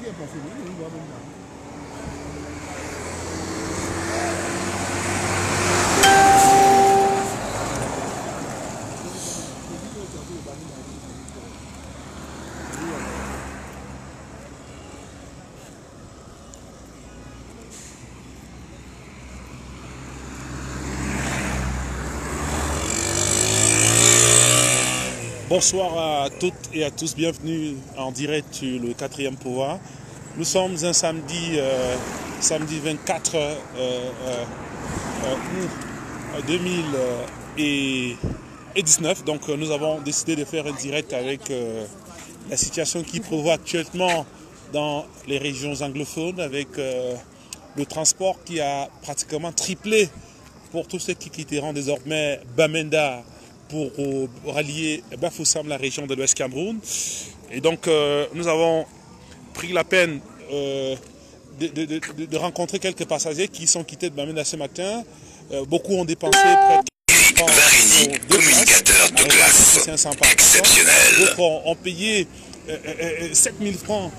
qui est passé, oui, il va maintenant. Bonsoir à toutes et à tous, bienvenue en direct sur le quatrième pouvoir. Nous sommes un samedi, euh, samedi 24 euh, euh, août 2019. Donc nous avons décidé de faire un direct avec la situation qui prévoit actuellement dans les régions anglophones avec le transport qui a pratiquement triplé pour tous ceux qui quitteront désormais Bamenda pour rallier Bafoussam, la région de l'Ouest Cameroun. Et donc, euh, nous avons pris la peine euh, de, de, de, de, rencontrer quelques passagers qui sont quittés de Bamenda ce matin. Euh, beaucoup ont dépensé près de Varini, communicateur de classe exceptionnel. D'autres ont, ont, payé 7000 francs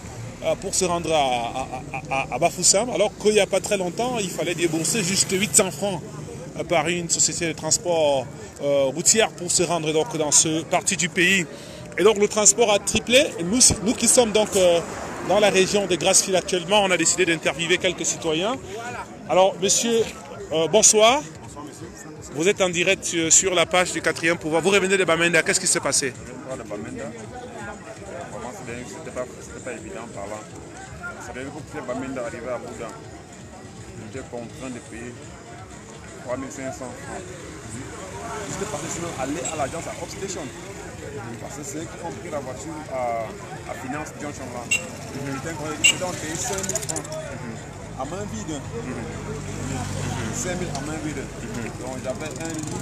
pour se rendre à, à, à, à Bafoussam, alors qu'il n'y a pas très longtemps, il fallait débourser juste 800 francs par une société de transport euh, routière pour se rendre donc dans ce parti du pays. Et donc le transport a triplé. Nous, nous qui sommes donc euh, dans la région de Grassfield actuellement, on a décidé d'interviewer quelques citoyens. Alors monsieur, euh, bonsoir. Vous êtes en direct sur, la page du quatrième pouvoir. Vous revenez de Bamenda. Qu'est-ce qui s'est passé. Vraiment, pas, évident par là. Bamenda à 3500 francs. Juste parce que sinon, aller à l'agence à Upstation. Parce que c'est qui ont pris la voiture à, à Finance Junction là. Donc payé 5000 francs. À main vide. 5000 à main vide. Donc j'avais un lit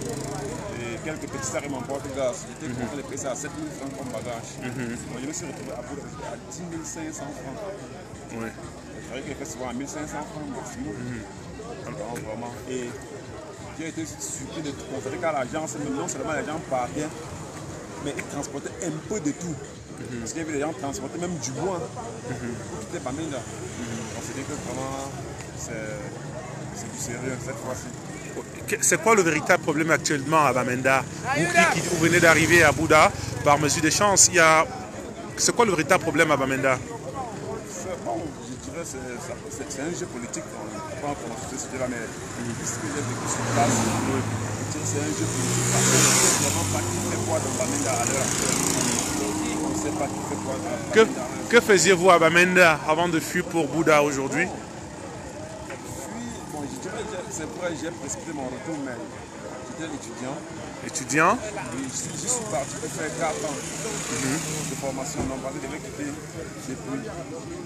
et quelques petits sacs en porte-gaz. J'étais contraint de payer ça à 7000 francs comme bagage. Donc je me suis retrouvé à Bouddha à 10 500 francs. Oui. Je savais qu'il fait souvent à 1500 francs maximum. Donc vraiment. Et j'ai été surpris de constater qu'à l'agence, non seulement les gens partaient, mais ils transportaient un peu de tout. Parce qu'il y avait des gens qui transportaient même du bois. C'était pas mal là. On s'est dit que vraiment, c'est du sérieux cette fois-ci. C'est quoi le véritable problème actuellement à Bamenda? Vous qui, qui vous venez d'arriver à Bouddha, par mesure de chance, il y a... c'est quoi le véritable problème à Bamenda? Bon, je dirais que c'est un jeu politique. Ne pas prononcer ce sujet-là, mais ce que j'ai vécu sur place, c'est un jeu politique. Parce qu'on ne sait vraiment pas qui fait quoi dans Bamenda à l'heure actuelle. On ne sait pas qui fait quoi dans Bamenda. Que, que faisiez-vous à Bamenda avant de fuir pour Bouddha aujourd'hui? Bon, je dirais que c'est vrai, j'ai précipité mon retour, mais j'étais étudiant. Étudiant Oui, je, je suis parti pour faire 4 ans de formation. Donc, je devais quitter depuis.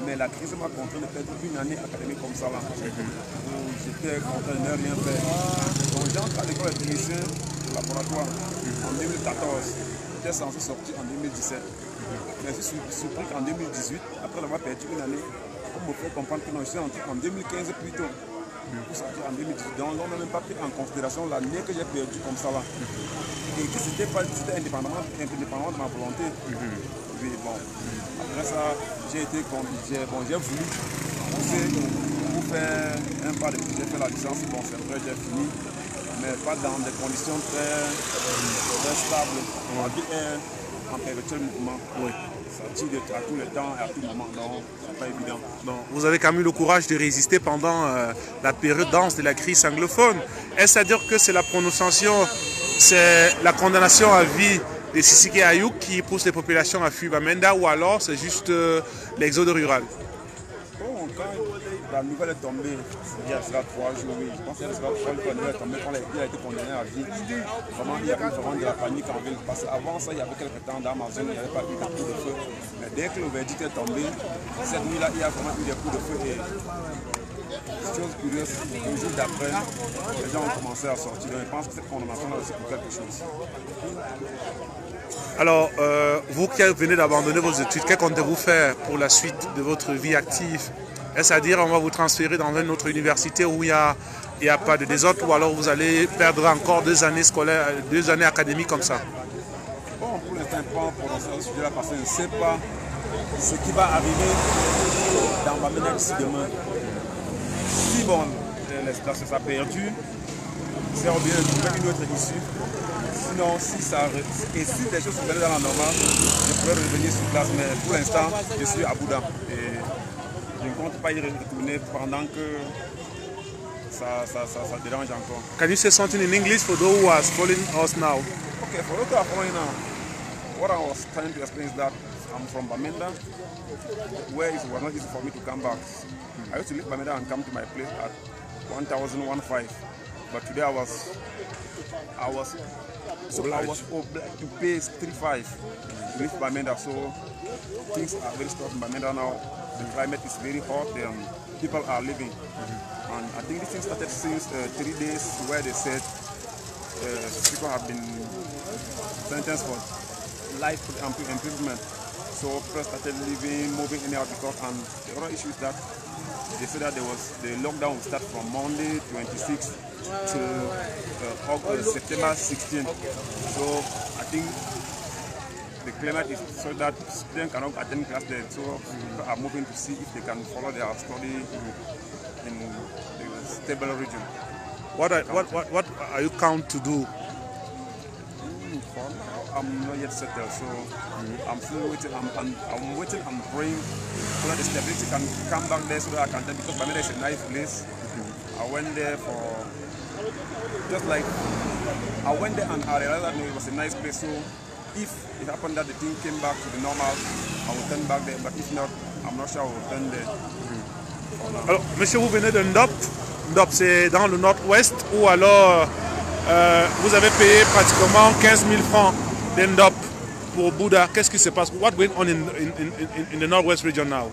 Mais la crise m'a contraint de perdre une année académique comme ça. là. Donc, J'étais contraint de ne rien faire. Donc, j'ai entré à l'école de technicien de laboratoire en 2014. J'étais censé sortir en 2017. Mais je suis surpris qu'en 2018, après avoir perdu une année, on me fait comprendre que non, je suis entré en 2015 plutôt pour sortir en 2018. Donc on n'a même pas pris en considération l'année que j'ai perdue comme ça là. Et que c'était pas c'était indépendamment, indépendamment de ma volonté. Oui, bon. Après ça, j'ai été j'ai bon, j'ai voulu pousser pour faire un pas de J'ai fait la licence, bon c'est vrai, j'ai fini. Mais pas dans des conditions très, très stables. Ma vie est en perpétuel mouvement. Oui. À tout le temps et à tout moment. Donc, c'est pas évident. Vous avez quand même eu le courage de résister pendant euh, la période dense de la crise anglophone. Est-ce à dire que c'est la prononciation, c'est la condamnation à vie de Sissike Ayouk qui pousse les populations à fuir Bamenda ou alors c'est juste euh, l'exode rural? La nouvelle est tombée, il y a trois jours, oui. Je pense qu'il y a cela trois nouvelle tombée, quand il a été condamné à vie. Vraiment, il y a vraiment de la panique en ville. Parce qu'avant ça, il y avait quelques temps dans ma zone, il n'y avait pas eu de de feu. Mais dès que le verdict est tombé, cette nuit-là, il y a vraiment eu des coups de feu. Et chose curieuse, le jour d'après, les gens ont commencé à sortir. Donc, je pense que cette condamnation-là aussi pour quelque chose. Alors, euh, vous qui venez d'abandonner vos études, que comptez-vous faire pour la suite de votre vie active? Est-ce à dire on va vous transférer dans une autre université où il n'y a, a pas de désordre ou alors vous allez perdre encore deux années scolaires, deux années académiques comme ça? Bon, pour l'instant, pas pour sujet-là parce que je ne sais pas ce qui va arriver dans Bamenda d'ici demain. Si bon, l'espace sera perdu, c'est bien une autre issue. Sinon, si ça et si les choses sont dans la normale, je pourrais revenir sur place. Mais pour l'instant, je suis à Bouddha compte pas y retourner pendant que ça, ça, ça, ça dérange encore. Can you say something in English for those who are following us now? Okay, for those who are following now, what I was trying to explain is that I'm from Bamenda, where it was not easy for me to come back? I used to leave Bamenda and come to my place at 1015. But today I was I was so obliged. I was obliged to pay 35 to leave Bamenda. So things are very tough in Bamenda now. The climate is very hot and people are living. Mm -hmm. And I think this thing started since uh, three days where they said uh, people have been sentenced for life imprisonment. So people started living, moving out because and the other issue is that they said that there was the lockdown will start from Monday 26 to uh, August, September 16. So I think the climate is so that students cannot attend class there. So people are moving to see if they can follow their study in the stable region. What are, what, what, what are you count to do for now, I'm not yet settled, so mm-hmm. I'm still waiting. I'm, I'm, I'm, waiting. I'm praying so that the stability can come back there so that I can tell. Because Bamenda is a nice place. Mm-hmm. I went there for just like I went there and I realized that it was a nice place. So if it happened that the thing came back to the normal, I will turn back there. But if not, I'm not sure I will turn there. Mm-hmm. Alors, monsieur, vous venez de Ndop. Ndop, c'est dans le nord-ouest ou alors euh, vous avez payé pratiquement 15 000 francs d'endop pour Bouddha. Qu'est-ce qui se passe? What's going on in, in, in, in the northwest region now?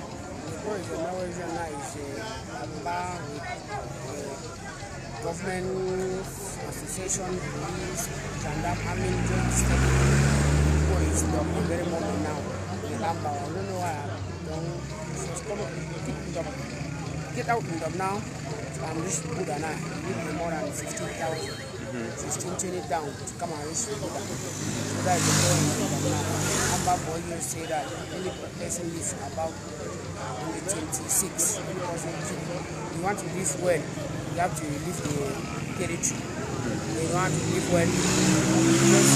Government association police gendarme army joint state people is not very moment now. The number I don't know why don't just come get, get out in them now. I'm this Buddha now. Give me more than 15,000 16, 20 down to come and reach Buddha. So that is the point now. Amber boy you say that any person lives about only 26. Because you want to live well, you have to leave the territory. You don't want to well because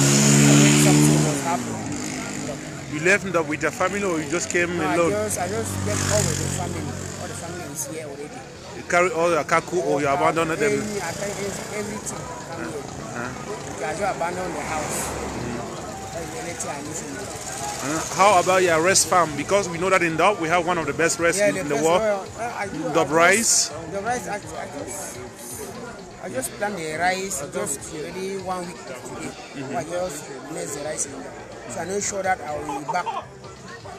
when something was happening. You left with your family or you just came no, alone? I just, I just left all with the family. All the family is here already. You carry all your kaku or you abandoned them? Every, I carry everything. Uh -huh. I just abandoned the house. Uh, how about your rest farm? Because we know that in Dub we have one of the best rests yeah, in the the world. Uh, Dub rice. The rice, I, I just, I just plant the rice just already one week today. Mm -hmm. I just place the rice in there. So I know sure that I will be back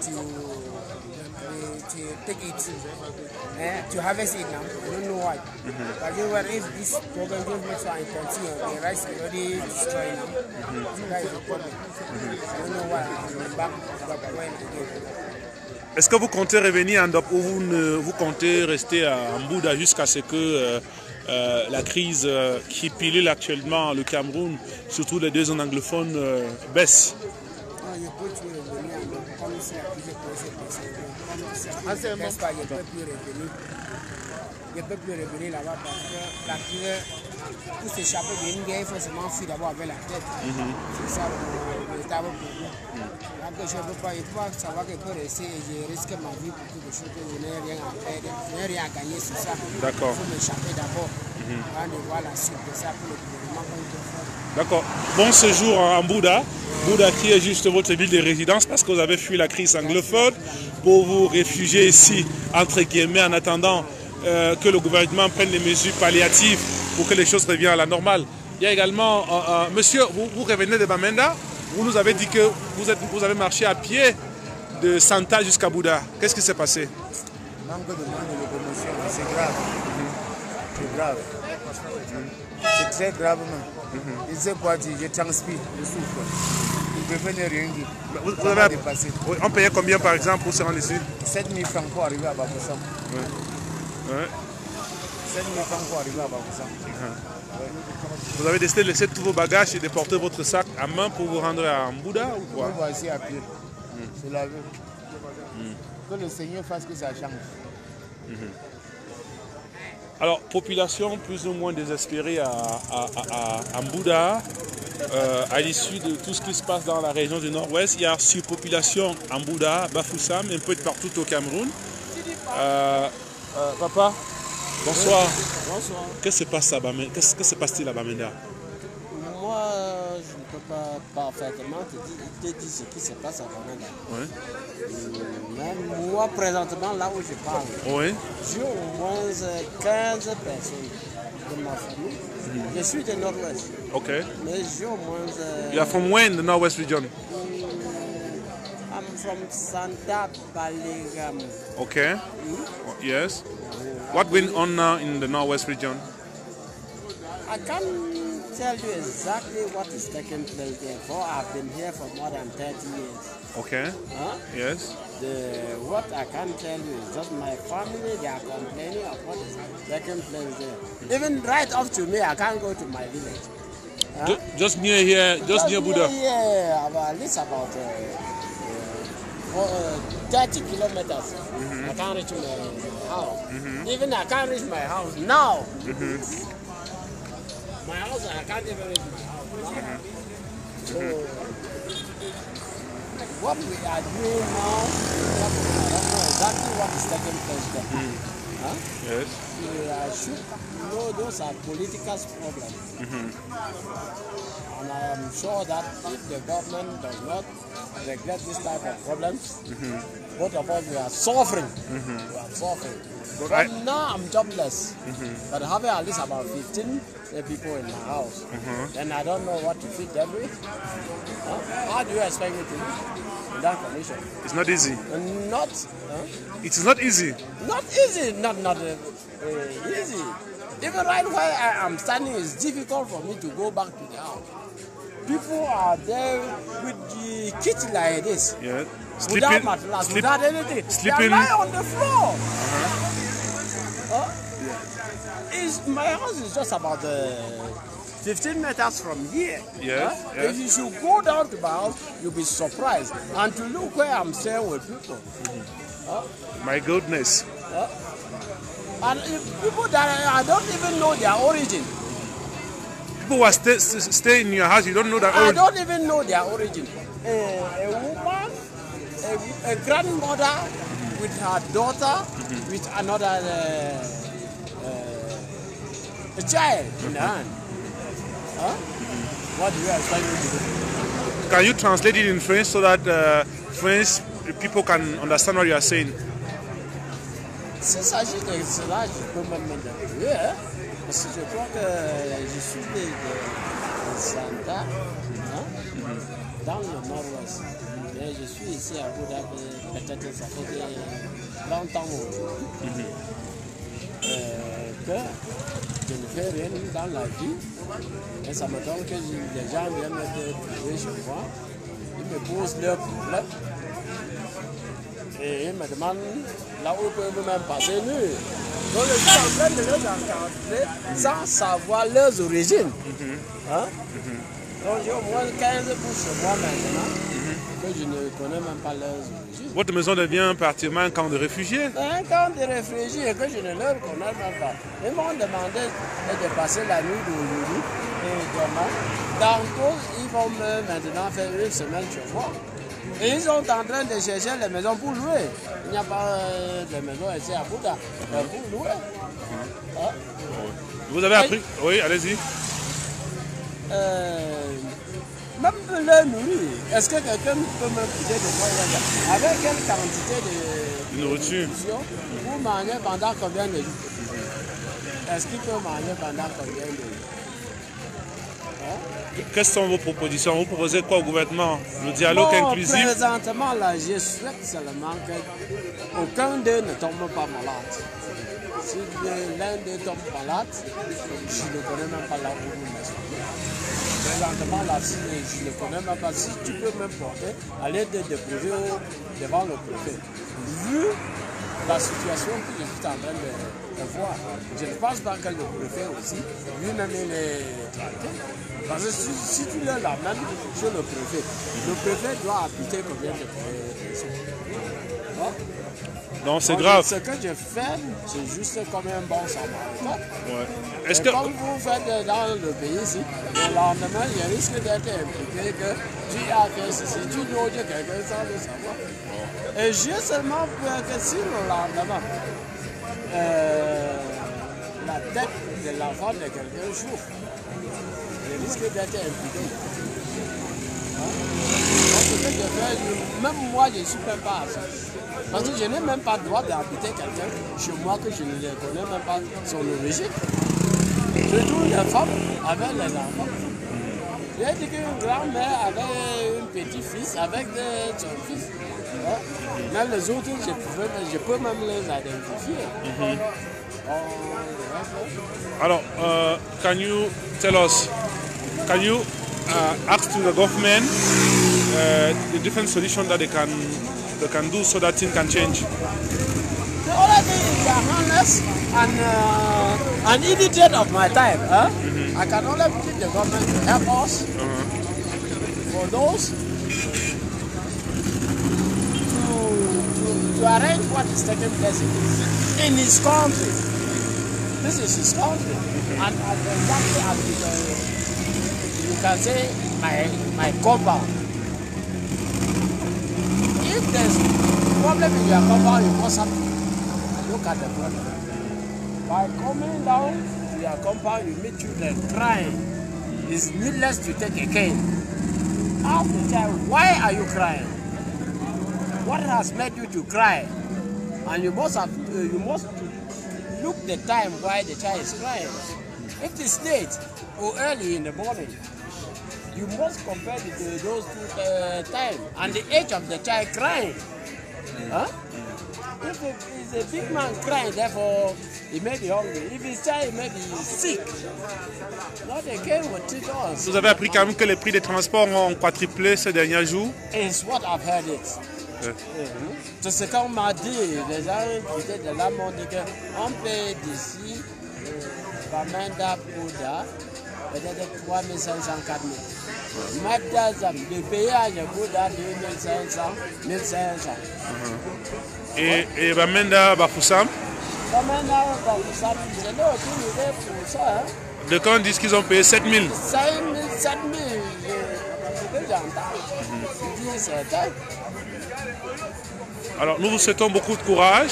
to take it eh, to harvest it now. I don't know why. Mm-hmm. But if this program continue, the rice is already destroyed now. So that is the problem. I don't know why I'm back to when again. Est-ce que vous comptez revenir en Dop ou vous, ne, vous comptez rester à Mbouda jusqu'à ce que euh, euh, la crise euh, qui pilule actuellement le Cameroun, surtout les deux zones anglophones, baisse? Non, je peux toujours revenir en Dop comme si la crise est posée, comme si la crise n'est pas, je ne peux plus revenir. Ne peux plus revenir là-bas parce que la crise, pour s'échapper d'une guerre, il faut seulement fuir d'abord avec la tête. C'est ça le véritable problème. Donc je ne peux pas, il faut savoir que je peux rester et je risque ma vie pour quelque chose que je n'ai rien à perdre, je n'ai rien à gagner sur ça. D'accord. Il faut m'échapper d'abord avant de voir la suite de ça pour le gouvernement peut. D'accord. Bon séjour en Bouddha. Bouddha qui est juste votre ville de résidence parce que vous avez fui la crise anglophone pour vous réfugier ici, entre guillemets, en attendant euh, que le gouvernement prenne les mesures palliatives pour que les choses reviennent à la normale. Il y a également, euh, euh, monsieur, vous, revenez de Bamenda, vous nous avez dit que vous, êtes, vous avez marché à pied de Santa jusqu'à Bouddha. Qu'est-ce qui s'est passé? Manque de manque de c'est grave. C'est grave. C'est très grave même. Je sais quoi, je transpire, je souffre. Je ne peux rien dire. Vous, vous avez, on payait combien par exemple pour se rendre ici? 7 000 francs pour arriver à Baboussam. Oui. Oui. 7 000 francs pour arriver à Baboussam. Ouais. Vous avez décidé de laisser tous vos bagages et de porter votre sac à main pour vous rendre à Mbouda ou quoi? À pied. C'est la vue. Que le Seigneur fasse que ça change. Alors, population plus ou moins désespérée à, à, à, à Mbouda, euh, à l'issue de tout ce qui se passe dans la région du nord-ouest. Il y a surpopulation à Mbouda, Bafoussam, un peu de partout au Cameroun. Euh, euh, papa, bonsoir. Bonsoir. Qu'est-ce qui se passe à Bamenda Qu'est-ce que se passe-t-il à Bamenda Moi, je ne peux pas parfaitement te dire, te dire ce qui se passe à Bamenda. Oui. Même moi, présentement, là où je parle, Oui. j'ai au moins euh, 15 personnes de ma famille. Je suis de Nord-Ouest, Ok. mais j'ai au moins. euh, You are from where in the northwest region? I'm from Santa Balegam. Okay. Yes. What went on now in the northwest region? I can't tell you exactly what is taking place there, for I've been here for more than 30 years. Okay. Huh? Yes. The, what I can tell you is just my family, they are complaining of what is taking place there. Even right up to me, I can't go to my village. Huh? Ju- Just near here, just near Buddha. Yeah, about, at least about uh, uh, for, uh, 30 kilometers. I can't reach my house. Even I can't reach my house now. My house, I can't even reach my house. So, what we are doing now, I don't know exactly what is taking place there. Hmm. Huh? Yes. We uh, should know those are political problems. And I am sure that if the government does not neglect this type of problems, both of us we are suffering. We are suffering. But I- now I'm jobless. But having at least about 15 uh, people in my house, then I don't know what to feed them with. Huh? How do you expect me to live that condition? It's not easy. And not, huh? It is not easy. not easy, not not uh, uh, easy. Even right where I am standing, it's difficult for me to go back to the house. People are there with the kitchen like this, Yeah. without Sleeping. mattress, sleep- without anything. sleeping- They are on the floor. Uh-huh. It's, my house is just about uh, 15 meters from here. Yes, Huh? yes. If you should go down to my house, you'll be surprised. And to look where I'm staying with people. My goodness. And if people that I don't even know their origin. People who are stay, stay in your house, you don't know that. I Oh, don't even know their origin. A, a woman, a, a grandmother with her daughter, with another uh, uh, a child in her hand. Huh? What do you expect me to do? can you translate it in French so that uh, French people can understand what you are saying? S'il s'agit de cela, je peux. Hein? Parce que je crois que je suis de, de, de Santa, hein? dans le nord-ouest. Je suis ici à Bouddha, peut-être ça fait de 30 ans aujourd'hui. Euh, que je ne fais rien dans la vie. Et ça me donne que les gens viennent me trouver chez moi. Ils me posent leurs problèmes. Et ils me demandent là où peuvent même passer nus. Donc je suis en train de les encadrer sans savoir leurs origines. Hein? Donc j'ai au moins 15 pour chez moi maintenant que je ne connais même pas leurs origines. Votre maison devient pratiquement un camp de réfugiés. Un camp de réfugiés que je ne leur connais même pas. Ils m'ont demandé de passer la nuit d'aujourd'hui et demain. Tantôt, ils vont me maintenant faire une semaine chez moi. Et ils sont en train de chercher les maisons pour louer. Il n'y a pas euh, de maison ici à Bouddha euh, pour louer. Hein? Vous avez appris? Oui, allez-y. Euh, est-ce que quelqu'un peut me poser de quoi il Avec quelle quantité de, De nourriture. Vous mangez pendant combien de jours? Est-ce qu'il peut manger pendant combien de jours? Hein? Quelles sont vos propositions? Vous proposez quoi au gouvernement? Le dialogue Bon, inclusif? Présentement, là, je souhaite seulement qu'aucun d'eux ne tombe pas malade. Si l'un d'eux tombe malade, je ne connais même pas me sommes. Présentement, ne connais même pas, si tu peux me porter, aller te déposer au- devant le préfet. Vu la situation que je suis en train de, de voir, je ne pense pas que le préfet aussi, lui-même, il est tranquille. Parce que si, tu le l'amènes chez le préfet, le préfet doit habiter combien de personnes? Non, c'est grave. Ce que je fais, c'est juste comme un bon samaritain. Ouais. Est-ce que Comme vous faites dans le pays ici, le lendemain, il y a risque d'être impliqué que tu as fait ceci, tu loges quelqu'un sans le savoir. Et j'ai seulement peur que si le lendemain, euh, la tête de l'enfant de quelqu'un chauffe, il risque d'être impliqué. Hein? Donc, ce que je fais, je- même moi, je ne suis même pas à ça. Parce que je n'ai même pas le droit d'habiter quelqu'un chez moi que je ne connais même pas son origine. Je trouve les femmes avec les enfants. J'ai dit qu'une grand-mère avait un petit-fils avec de- son fils. Hein? Même les autres, je, pouvais, je peux même les identifier. Reste, Alors, uh, can you tell us, can you uh, ask to the government uh, the different solutions that they can they can do so that things can change? The other thing is they are honest and uh, an idiot of my time. Huh? I can only plead the government to help us for those to, to, arrange what is taking place in his, in his country. This is his country. And as exactly as you, uh, you can say my, my compound. There's problem in your compound, you must look at the problem. By coming down to your compound, you meet children crying. It's needless to take a cane. Ask the child, why are you crying? What has made you to cry? And you must have, uh, you must look the time why the child is crying. If it's late or early in the morning, you must compare the, the- those two uh, time and the age of the child crying. Huh? If it is a big man crying, therefore he may be hungry. If his child may be sick, not again treat us. Vous avez appris quand même que les prix des transports ont quadruplé ces derniers jours. It's what I've heard it. Ouais. Mhm. C'est ce qu'on m'a dit. Les gens qui étaient de là m'ont dit qu'on paye d'ici euh, Bamenda Bouddha peut-être 3500, 4000. Madazam, de payer à Bouddha 2500, 1500. Et, et Bamenda Bafoussam, Bamenda Bouddha, je n'ai aucune idée pour ça. De quand ils disent qu'ils ont payé 7000 5 000, 7 000, je- c'est ce que j'entends. Je dis certain. Alors nous vous souhaitons beaucoup de courage.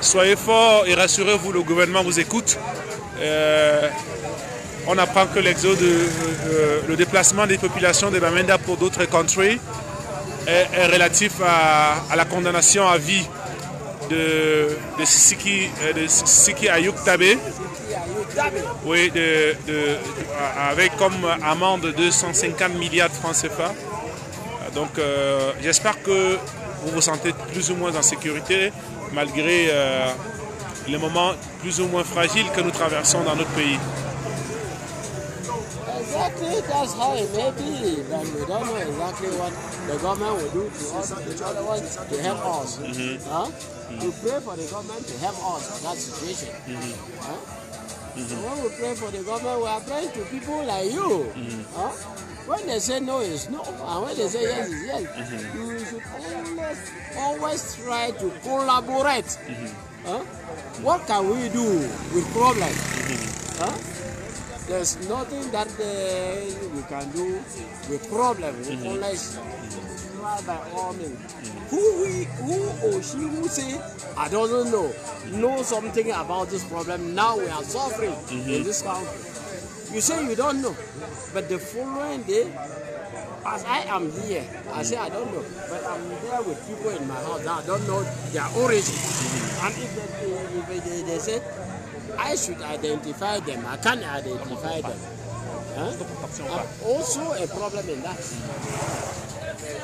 Soyez forts et rassurez-vous, le gouvernement vous écoute. Euh, on apprend que euh, euh, le déplacement des populations de Bamenda pour d'autres countries est, relatif à, la condamnation à vie de, euh, de Sisiki Ayuk Tabe. Avec comme amende 250 milliards de francs CFA. Donc euh, j'espère que vous vous sentez plus ou moins en sécurité malgré euh, les moments plus ou moins fragiles que nous traversons dans notre pays. Exactly, that's how it may be. But we don't know exactly what the government will do to us, to other to help us. Mm-hmm. Huh? Mm-hmm. We pray for the government to help us in that situation. Mm-hmm. Huh? So when we pray for the government, we are praying to people like you. Huh? When they say no, it's no. And when they say yes, it's yes. You should always, always try to collaborate. Huh? What can we do with problems? Huh? There's nothing that uh, we can do with problems mm-hmm. unless try by all means. Mm-hmm. Who we, who or she who say I don't know, know something about this problem. Now we are suffering in mm-hmm. this country. You say you don't know, but the following day, as I am here, I say I don't know, but I'm there with people in my house that I don't know their origin. And if they, if they, they say I should identify them, I can't identify them. Huh? I'm also a problem in that.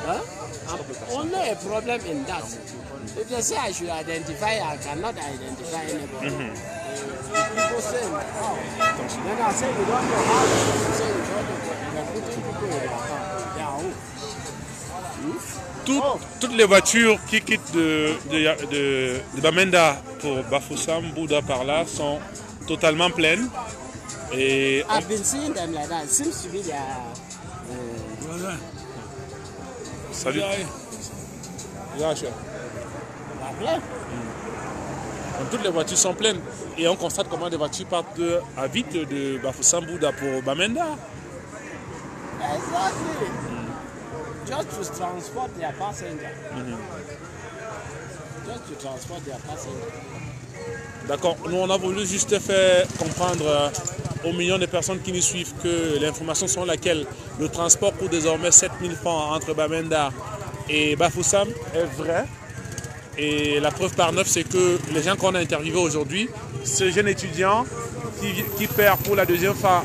Huh? I'm only a problem in that. If they say I should identify, I cannot identify anybody. Uh, people say, oh. Then I say, you don't know how say you don't know. You're putting people in account. Toutes, les voitures qui quittent de, de, de- de Bamenda pour Bafoussam, Bouddha par là, sont totalement pleines. Et on- I've been seeing them like that. It seems to be their. Salut. Plaie. Donc, toutes les voitures sont pleines. Et on constate comment des voitures partent de- à vite de Bafoussambouda pour Bamenda. Just to transport their passenger. Just to transport their passenger. D'accord. Nous, on a voulu juste faire comprendre euh, aux millions de personnes qui nous suivent que l'information selon laquelle le transport coûte désormais 7000 francs entre Bamenda et Bafoussam est vrai. Et la preuve par neuf, c'est que les gens qu'on a interviewés aujourd'hui, ce jeune étudiant qui, qui perd pour la deuxième fois